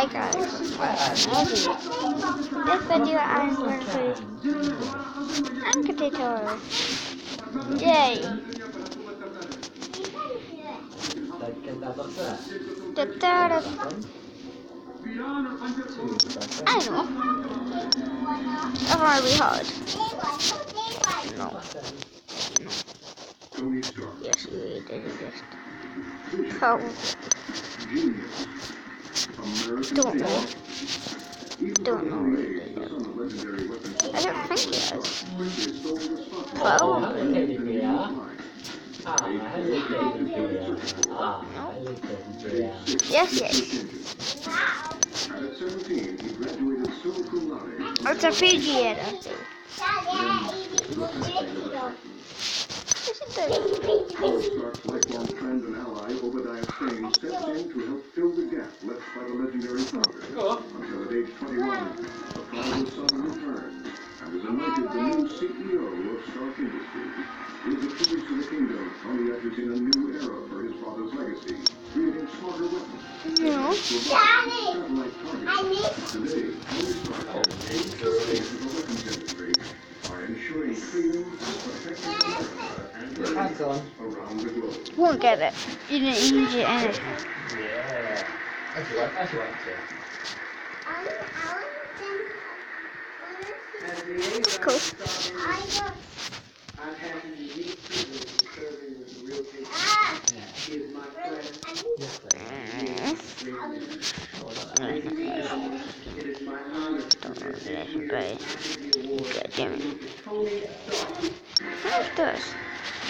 Hi guys, this video I'm going to Anchor tutorial. Yay! Da, da, da. I know. That's gonna hard. No. Yes, you did it. Yes. How? Don't know. Don't know an really, age, the son of legendary weapons I don't think he has. quickly stole the spotlight. Probably. Was blind. Ah, Yes, yes. And at 17, he graduated summa by the legendary founder. Until at age 21, the prodigal son returned and was anointed the new CEO of Stark Industries. With the keys to the kingdom, Tony ushers in a new era for his father's legacy, creating smarter weapons. No. Satellite targets. Today, oh, Tony Stark and the weapons industry are ensuring freedom and protecting America and her around the globe. Won't get it. You didn't use it anything. Yeah. That's right, that's right, yeah. It's cool. I've had the unique privilege of serving with the real big He is my friend. Yes. It is my honor to Don't present let this him year's play. Apogee Award Get Jimmy. to Tony Stark. How it does? No.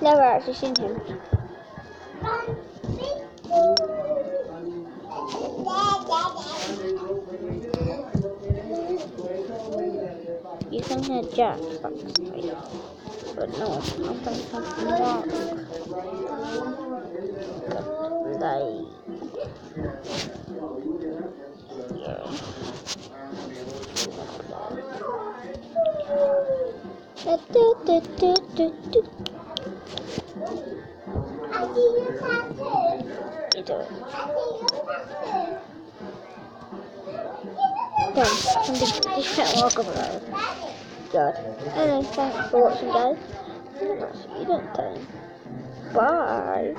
Never actually seen him. You think that Jack sucks. But no, I think something wrong. But like, yeah. Done. Something just can't walk over there. God. Anyway, thanks for watching, guys. You next time. Bye.